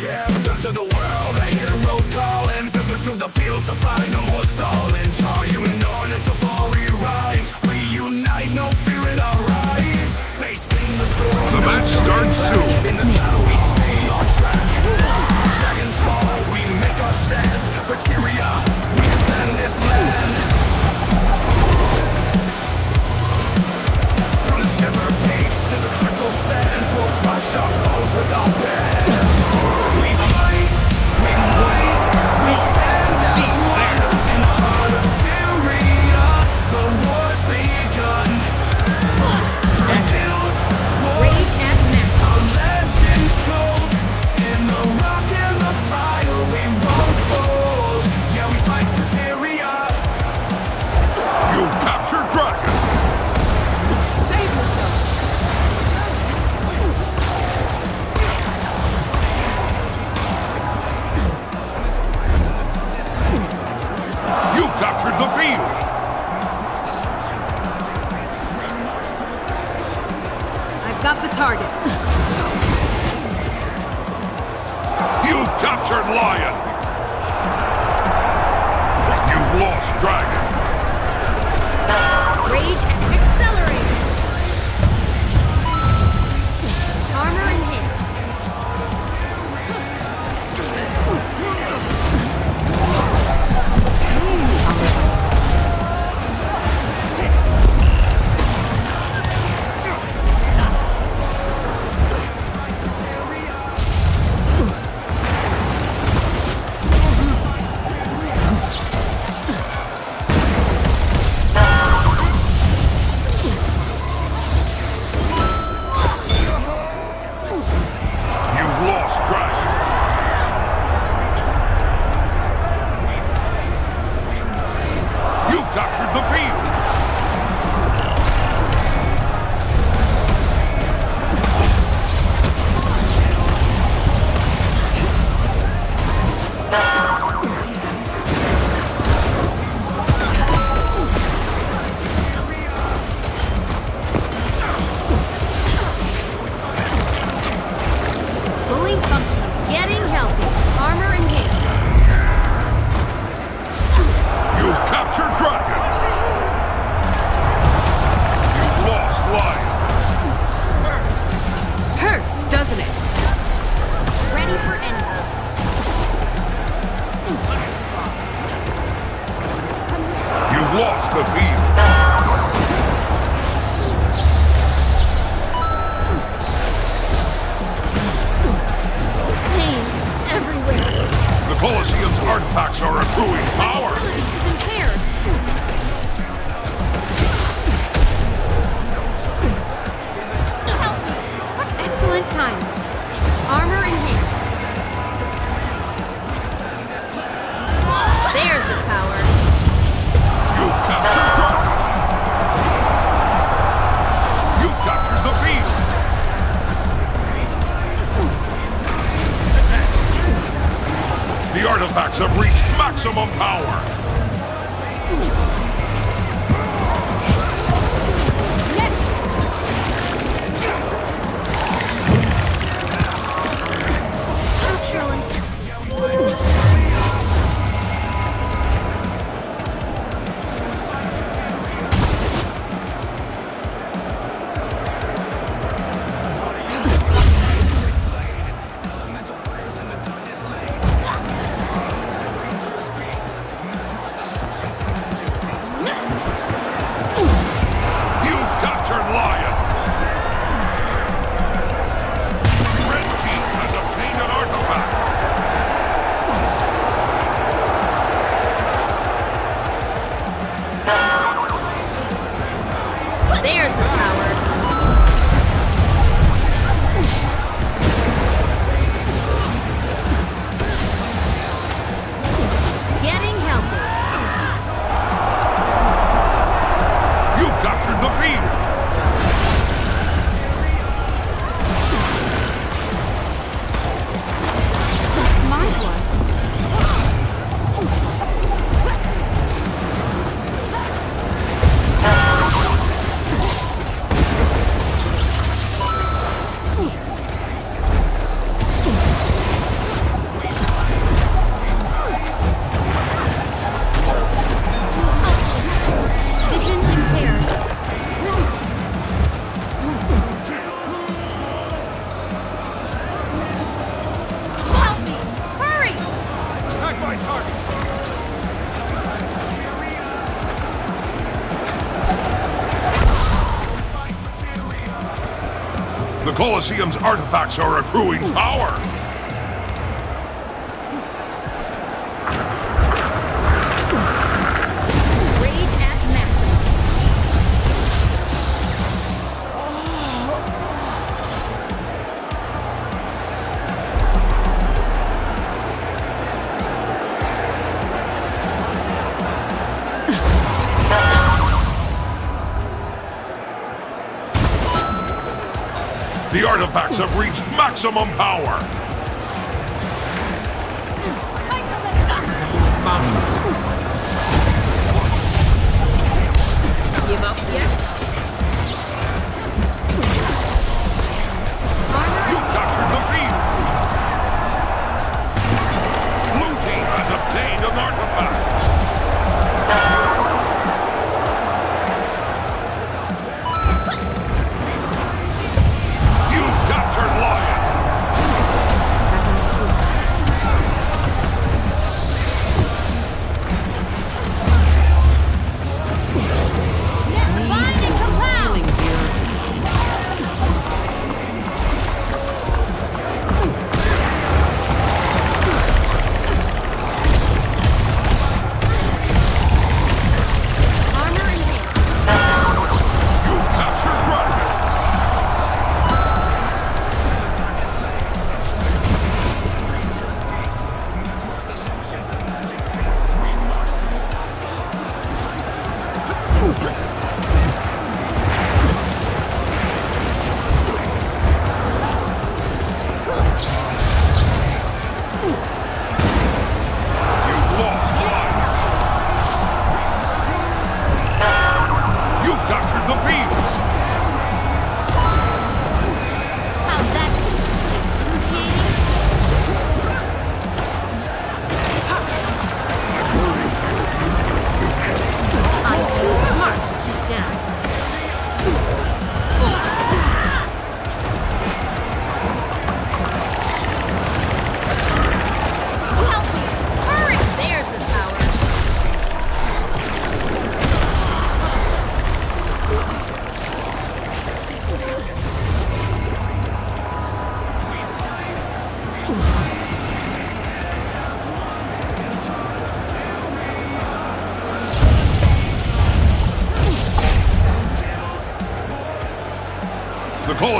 Yeah, to the world, I hear rose calling. Through the fields to find no more stalling. Got the target. You've captured Lion! You've lost Dragon! Rage Ultimate. Ready for anything. You've lost the field. Pain everywhere. The Colosseum's artifacts are accruing power. Excellent time. Armor enhanced. There's the power. You've! You've the! The artifacts have reached maximum power! Colosseum's artifacts are accruing power. Have reached maximum power.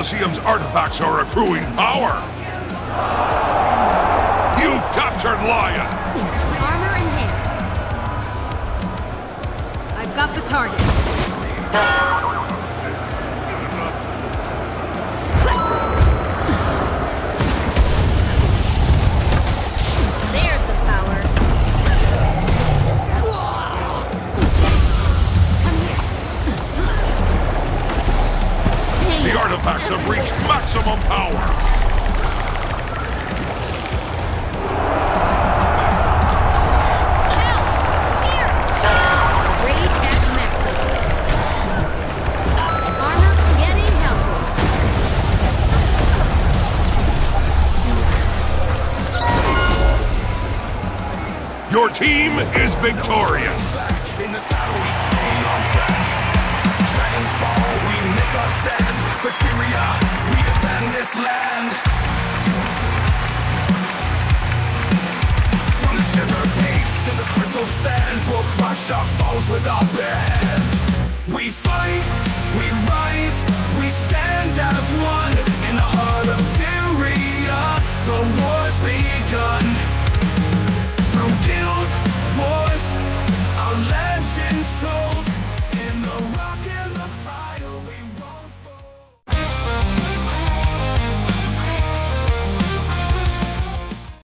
Colosseum's artifacts are accruing power. You've captured Lion. Armor enhanced. I've got the target. Have reached maximum power. Your team is victorious. Make our stand. Bacteria, we defend this land. From the shiver peaks to the crystal sands, we'll crush our foes with our bare hands. We fight, we rise, we stand as one in the heart of Tyria. The